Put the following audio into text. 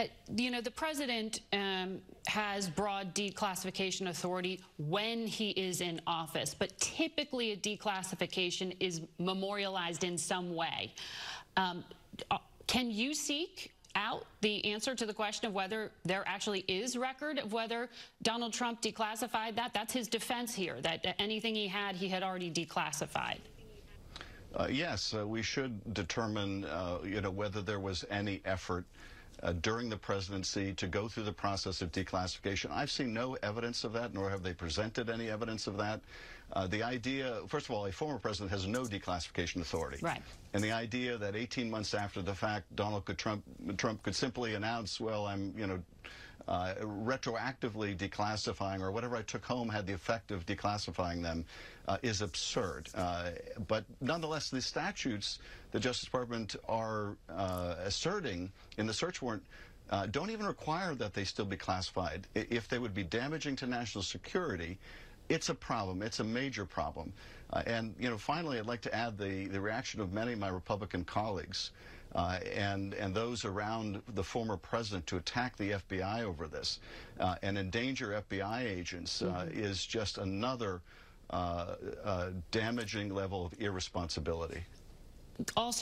Uh, you know, the president um, has broad declassification authority when he is in office, but typically a declassification is memorialized in some way. Um, uh, can you seek out the answer to the question of whether there actually is record of whether Donald Trump declassified that? That's his defense here, that anything he had, he had already declassified. Uh, yes, uh, we should determine, uh, you know, whether there was any effort uh, during the presidency to go through the process of declassification. I've seen no evidence of that, nor have they presented any evidence of that. Uh, the idea, first of all, a former president has no declassification authority. Right. And the idea that 18 months after the fact, Donald Trump, Trump could simply announce, well, I'm, you know, uh, retroactively declassifying or whatever I took home had the effect of declassifying them uh, is absurd. Uh, but nonetheless, the statutes the Justice Department are uh, asserting in the search warrant uh, don't even require that they still be classified. If they would be damaging to national security, it's a problem. It's a major problem. Uh, and, you know, finally, I'd like to add the, the reaction of many of my Republican colleagues uh, and, and those around the former president to attack the FBI over this uh, and endanger FBI agents mm -hmm. is just another uh, uh, damaging level of irresponsibility. Also